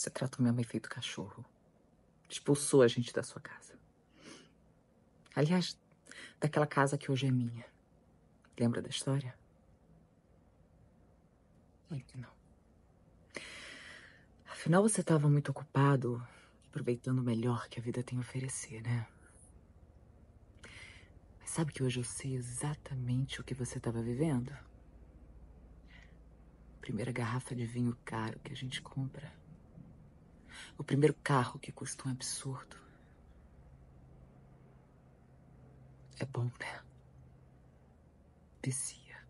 Você tratou minha mãe feito cachorro. Expulsou a gente da sua casa. Aliás, daquela casa que hoje é minha. Lembra da história? Não. Afinal, você estava muito ocupado, aproveitando o melhor que a vida tem a oferecer, né? Mas sabe que hoje eu sei exatamente o que você estava vivendo? Primeira garrafa de vinho caro que a gente compra. O primeiro carro que custa um absurdo. É bom, né? Vicia.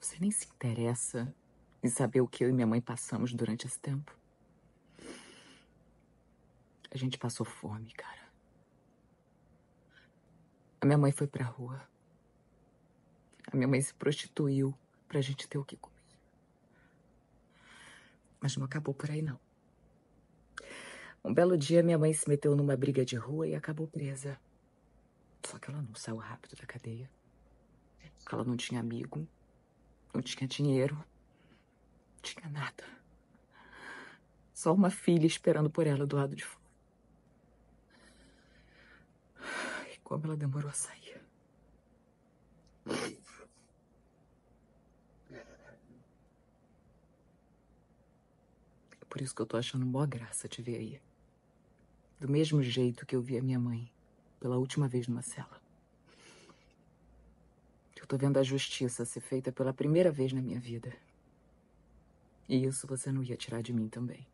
Você nem se interessa em saber o que eu e minha mãe passamos durante esse tempo. A gente passou fome, cara. A minha mãe foi pra rua. A minha mãe se prostituiu pra gente ter o que comer. Mas não acabou por aí, não. Um belo dia, minha mãe se meteu numa briga de rua e acabou presa. Só que ela não saiu rápido da cadeia. Ela não tinha amigo, não tinha dinheiro, não tinha nada. Só uma filha esperando por ela do lado de fora. E como ela demorou a sair. Por isso que eu tô achando boa graça te ver aí. Do mesmo jeito que eu vi a minha mãe pela última vez numa cela. Eu tô vendo a justiça ser feita pela primeira vez na minha vida. E isso você não ia tirar de mim também.